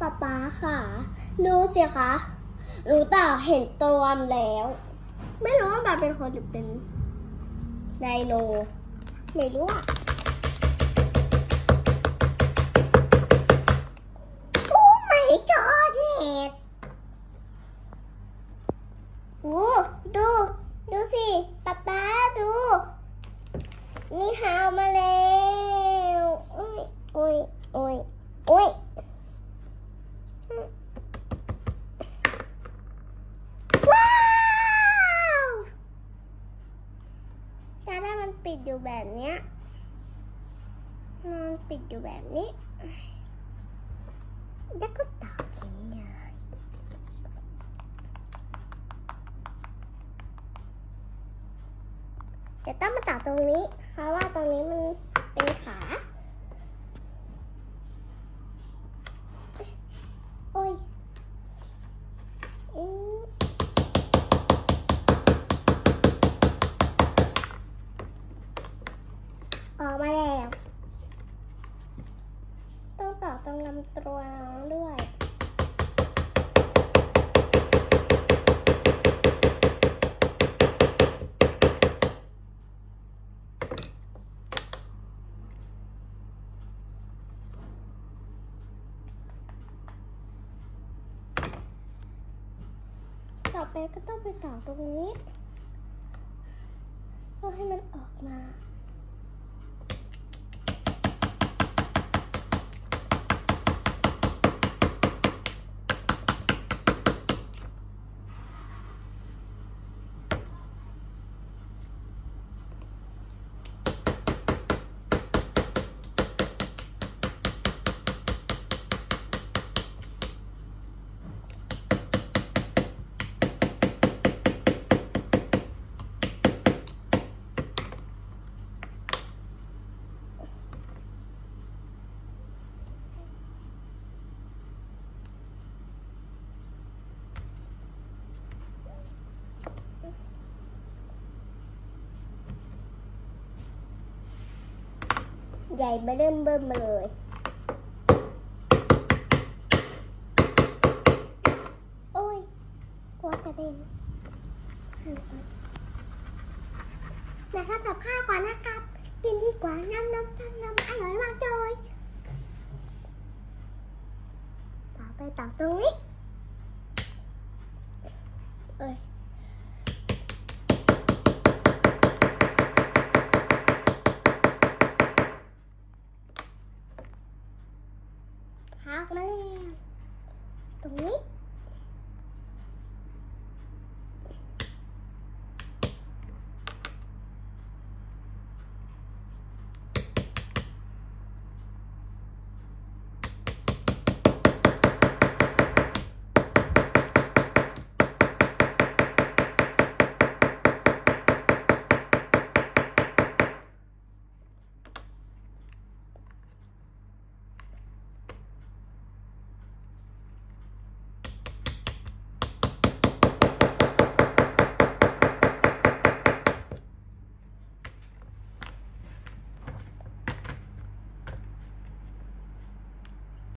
ป๊าป๊าค่ะ ดูสิคะรู้แต่เห็นตัวมแล้ว ไม่รู้ว่ามันเป็นคนหรือเป็นไดโน ไม่รู้อะโอ้ my god เห็ดโอ้ดู ดูสิป๊าป๊าดูมีหาวมาแล้ว โอ้ยโอ้ยโอ้ยโอ้ยว้าวแต่ถ้ามันปิด อยู่แบบเนี้ยนอนปิดอยู่แบบนี้ แล้วก็ตอกหินเลยจะต้องมาตัดตรงนี้ เพราะว่าตรงนี้มันเป็นขา โอ้ยอืม ออกมาแล้ว ต้องต่อตรงลำตัวน้องด้วยต่อไปก็ต้องไปต่อตรงนี้เพื่อให้มันออกมา ใหญ่เบิ่มเบิ่มมาเลยโอ้ยกลัวกระเด็นเดี๋ยวทำกับ